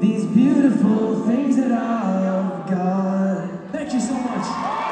these beautiful things that I've got. Thank you so much.